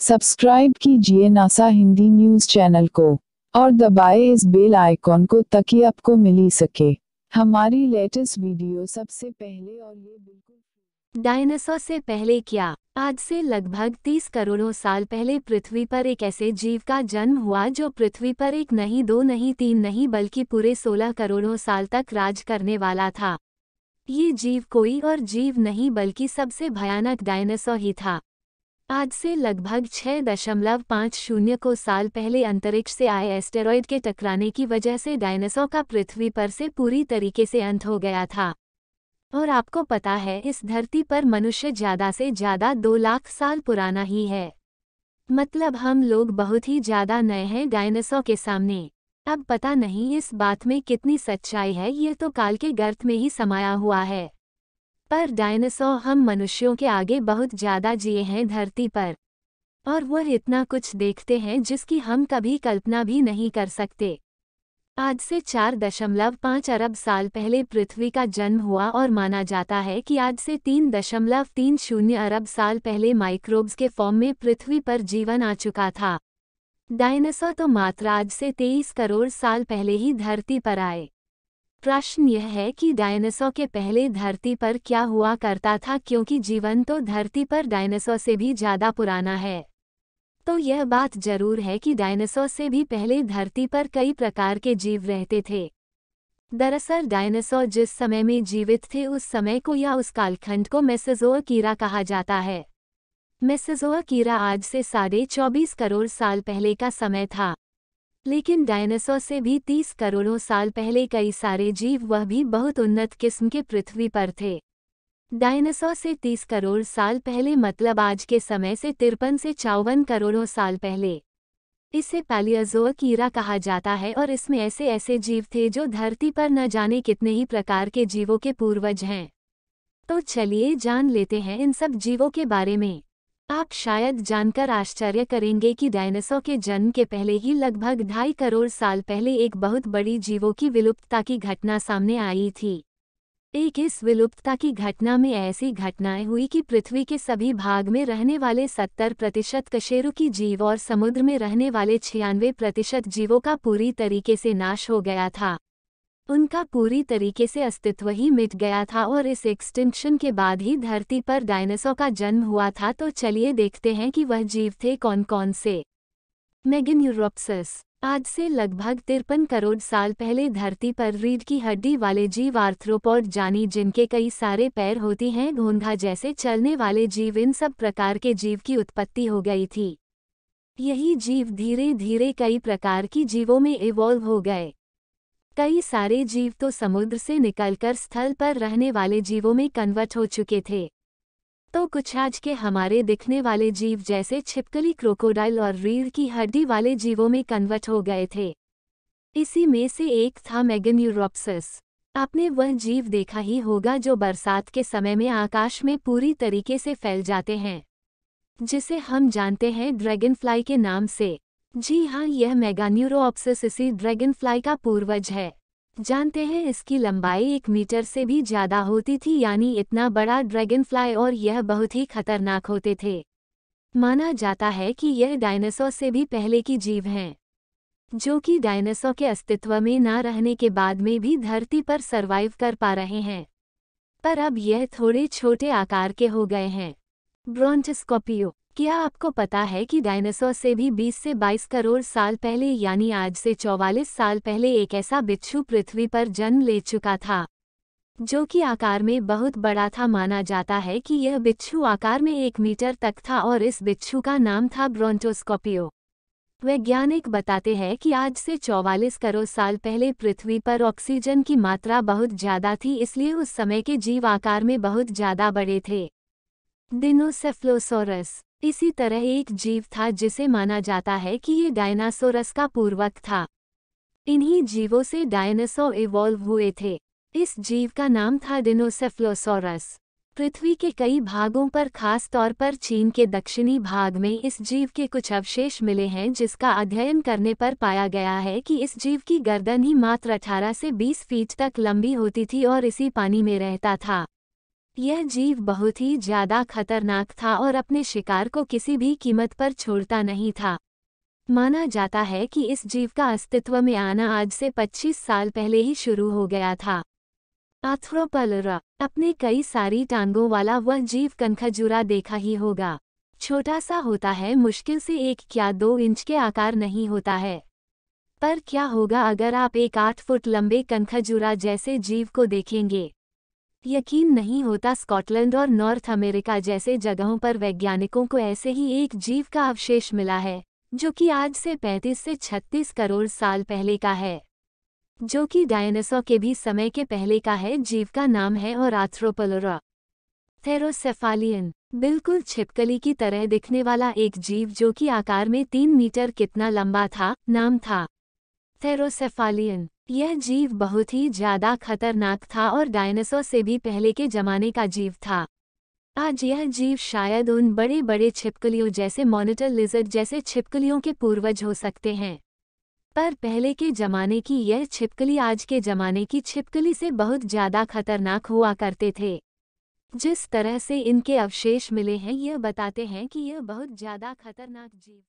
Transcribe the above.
Subscribe कीजिए NASA Hindi news channel को, और दबाए इस बेल आइकॉन को ताकि आपको मिली सके। हमारी लेटेस्ट वीडियो सबसे पहले और ये बिल्कुल डायनासोर से पहले क्या? आज से लगभग 30 करोड़ों साल पहले पृथ्वी पर एक ऐसे जीव का जन्म हुआ जो पृथ्वी पर एक नहीं दो नहीं तीन नहीं बल्कि पूरे 16 करोड़ों साल तक राज करने वाला था। ये जीव कोई और जीव नहीं बल्कि सबसे भयानक डायनासोर ही था। आज से लगभग छह दशमलव पाँच शून्य को साल पहले अंतरिक्ष से आए एस्टेरॉयड के टकराने की वजह से डायनासोर का पृथ्वी पर से पूरी तरीके से अंत हो गया था। और आपको पता है, इस धरती पर मनुष्य ज़्यादा से ज़्यादा दो लाख साल पुराना ही है। मतलब हम लोग बहुत ही ज़्यादा नए हैं डायनासोर के सामने। अब पता नहीं इस बात में कितनी सच्चाई है, ये तो काल के गर्त में ही समाया हुआ है। पर डायनासोर हम मनुष्यों के आगे बहुत ज़्यादा जिए हैं धरती पर। और वह इतना कुछ देखते हैं जिसकी हम कभी कल्पना भी नहीं कर सकते। आज से चार दशमलव पाँच अरब साल पहले पृथ्वी का जन्म हुआ और माना जाता है कि आज से तीन दशमलव तीन शून्य अरब साल पहले माइक्रोब्स के फॉर्म में पृथ्वी पर जीवन आ चुका था। डायनासोर तो मात्र आज से तेईस करोड़ साल पहले ही धरती पर आए। प्रश्न यह है कि डायनासोर के पहले धरती पर क्या हुआ करता था क्योंकि जीवन तो धरती पर डायनासोर से भी ज़्यादा पुराना है। तो यह बात ज़रूर है कि डायनासोर से भी पहले धरती पर कई प्रकार के जीव रहते थे। दरअसल डायनासोर जिस समय में जीवित थे उस समय को या उस कालखंड को मेसेजोआ कीरा कहा जाता है। मेसेजोआ कीरा आज से साढ़े चौबीस करोड़ साल पहले का समय था। लेकिन डायनासोर से भी तीस करोड़ों साल पहले कई सारे जीव वह भी बहुत उन्नत किस्म के पृथ्वी पर थे। डायनासोर से तीस करोड़ साल पहले मतलब आज के समय से तिरपन से चौवन करोड़ों साल पहले। इसे पैलियाजोआ कीरा कहा जाता है और इसमें ऐसे ऐसे जीव थे जो धरती पर न जाने कितने ही प्रकार के जीवों के पूर्वज हैं। तो चलिए जान लेते हैं इन सब जीवों के बारे में। आप शायद जानकर आश्चर्य करेंगे कि डायनासोर के जन्म के पहले ही लगभग ढाई करोड़ साल पहले एक बहुत बड़ी जीवों की विलुप्तता की घटना सामने आई थी। एक इस विलुप्तता की घटना में ऐसी घटनाएँ हुई कि पृथ्वी के सभी भाग में रहने वाले 70 प्रतिशत कशेरु की जीव और समुद्र में रहने वाले छियानवे प्रतिशत जीवों का पूरी तरीके से नाश हो गया था। उनका पूरी तरीके से अस्तित्व ही मिट गया था और इस एक्सटिंक्शन के बाद ही धरती पर डायनासोर का जन्म हुआ था। तो चलिए देखते हैं कि वह जीव थे कौन कौन से। मेगिन यूरोप्सिस आज से लगभग तिरपन करोड़ साल पहले धरती पर रीढ़ की हड्डी वाले जीव आर्थ्रोपॉड जानी जिनके कई सारे पैर होती हैं, घोंघा जैसे चलने वाले जीव, इन सब प्रकार के जीव की उत्पत्ति हो गई थी। यही जीव धीरे धीरे कई प्रकार की जीवों में इवॉल्व हो गए। कई सारे जीव तो समुद्र से निकलकर स्थल पर रहने वाले जीवों में कन्वर्ट हो चुके थे। तो कुछ आज के हमारे दिखने वाले जीव जैसे छिपकली क्रोकोडाइल और रीढ़ की हड्डी वाले जीवों में कन्वर्ट हो गए थे। इसी में से एक था मेगन यूरोप्सिस आपने वह जीव देखा ही होगा जो बरसात के समय में आकाश में पूरी तरीके से फैल जाते हैं, जिसे हम जानते हैं ड्रैगन फ्लाई के नाम से। जी हाँ यह मेगान्यूरोप्सिस इसी ड्रैगन फ्लाई का पूर्वज है। जानते हैं, इसकी लंबाई एक मीटर से भी ज़्यादा होती थी, यानी इतना बड़ा ड्रैगन फ्लाई और यह बहुत ही खतरनाक होते थे। माना जाता है कि यह डायनासोर से भी पहले की जीव हैं, जो कि डायनासोर के अस्तित्व में न रहने के बाद में भी धरती पर सरवाइव कर पा रहे हैं। पर अब यह थोड़े छोटे आकार के हो गए हैं। ब्रोंटस्कोपियो क्या आपको पता है कि डायनासोर से भी 20 से 22 करोड़ साल पहले यानी आज से 44 साल पहले एक ऐसा बिच्छू पृथ्वी पर जन्म ले चुका था, जो कि आकार में बहुत बड़ा था माना जाता है कि यह बिच्छू आकार में एक मीटर तक था और इस बिच्छू का नाम था ब्रोंटोस्कोपियो। वैज्ञानिक बताते हैं कि आज से 44 करोड़ साल पहले पृथ्वी पर ऑक्सीजन की मात्रा बहुत ज़्यादा थी, इसलिए उस समय के जीव आकार में बहुत ज़्यादा बड़े थे। दिनोसेफ्लोसोरस इसी तरह एक जीव था जिसे माना जाता है कि ये डायनासोरस का पूर्वक था। इन्हीं जीवों से डायनासोर इवॉल्व हुए थे। इस जीव का नाम था डिनोसेफ्लोसोरस पृथ्वी के कई भागों पर, खास तौर पर चीन के दक्षिणी भाग में, इस जीव के कुछ अवशेष मिले हैं जिसका अध्ययन करने पर पाया गया है कि इस जीव की गर्दन ही मात्र 18 से 20 फीट तक लंबी होती थी और इसी पानी में रहता था। यह जीव बहुत ही ज़्यादा खतरनाक था और अपने शिकार को किसी भी कीमत पर छोड़ता नहीं था। माना जाता है कि इस जीव का अस्तित्व में आना आज से 25 साल पहले ही शुरू हो गया था। आथ्रोपलरा अपने कई सारी टांगों वाला वह जीव कनखजूरा देखा ही होगा। छोटा सा होता है, मुश्किल से एक क्या दो इंच के आकार नहीं होता है। पर क्या होगा अगर आप एक आठ फुट लंबे कनखजूरा जैसे जीव को देखेंगे? यकीन नहीं होता स्कॉटलैंड और नॉर्थ अमेरिका जैसे जगहों पर वैज्ञानिकों को ऐसे ही एक जीव का अवशेष मिला है, जो कि आज से 35 से 36 करोड़ साल पहले का है। जो कि डायनासोर के भी समय के पहले का है, जीव का नाम है और आथ्रोपलोरा थेरोसेफालियन, बिल्कुल छिपकली की तरह दिखने वाला एक जीव जो कि आकार में तीन मीटर कितना लंबा था, नाम था। थेरोसेफालियन यह जीव बहुत ही ज़्यादा खतरनाक था और डायनासोर से भी पहले के जमाने का जीव था। आज यह जीव शायद उन बड़े बड़े छिपकलियों जैसे मॉनिटर लिजर्ड जैसे छिपकलियों के पूर्वज हो सकते हैं। पर पहले के जमाने की यह छिपकली आज के जमाने की छिपकली से बहुत ज़्यादा खतरनाक हुआ करते थे। जिस तरह से इनके अवशेष मिले हैं, यह बताते हैं कि यह बहुत ज़्यादा खतरनाक जीव